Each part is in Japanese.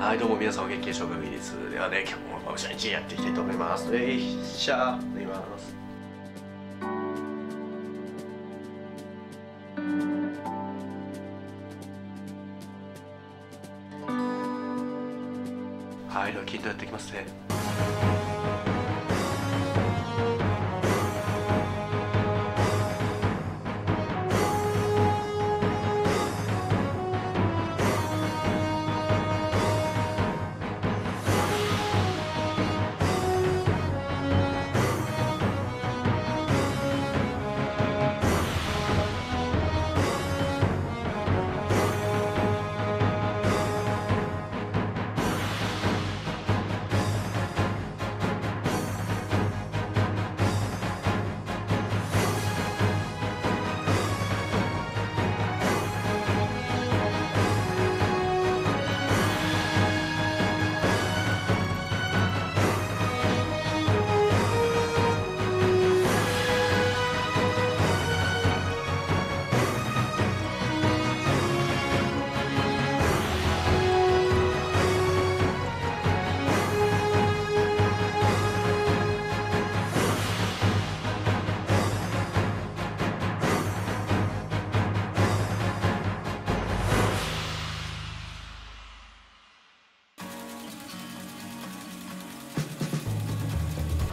はいどうも皆さんお元気でしょうかウィリスではね今日もまぶしゃ1やっていきたいと思います。えいしゃー寝ます。はいでは筋トレやっていきますね。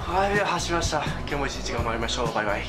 はい走りました。今日も一日頑張りましょう。バイバイ。